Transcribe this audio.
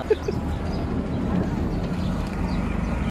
awesome.